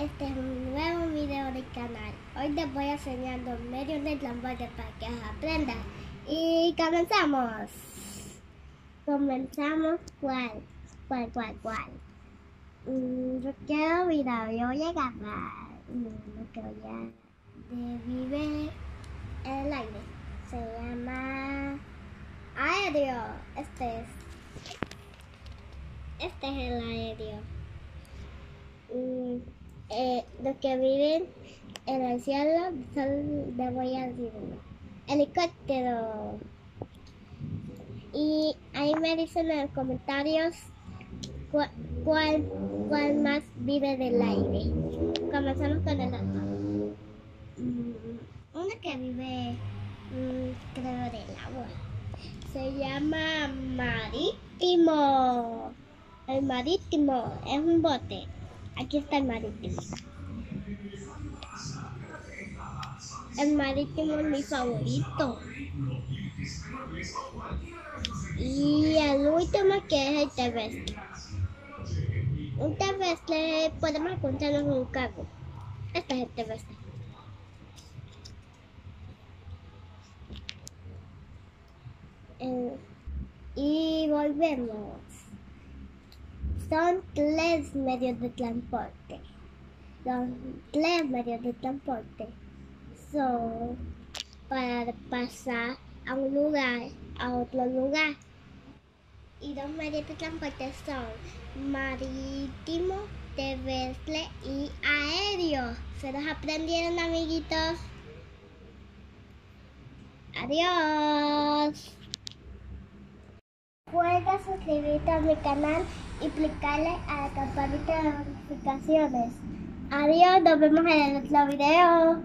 este es un nuevo video del canal. Hoy les voy a enseñar los medios de transporte para que aprendan. Y comenzamos. Comenzamos cuál, cuál, cuál, cuál. Mm, yo quiero mirar, yo voy a grabar mm, lo que voy a de Vive en el aire. Se llama aéreo. Este es. Este es el aéreo. Mm, eh, los que viven en el cielo son, a decir uno. Helicóptero. Y ahí me dicen en los comentarios cu- cuál, cuál más vive del aire. Comenzamos con el otro. Mm, uno que vive, mm, creo, del agua. Se llama marítimo. El marítimo es un bote. Aquí está el marítimo. El marítimo es mi favorito. Y el último que es el terrestre. Un terrestre podemos encontrarnos en un carro. Este es el terrestre. Eh, y volvemos. Son tres medios de transporte. Los tres medios de transporte son para pasar a un lugar a otro lugar. Y los medios de transporte son marítimo, terrestre y aéreo. ¿Se los aprendieron, amiguitos? Adiós. Suscribirte a mi canal y clicarle a la campanita de notificaciones. Adiós, nos vemos en el otro video.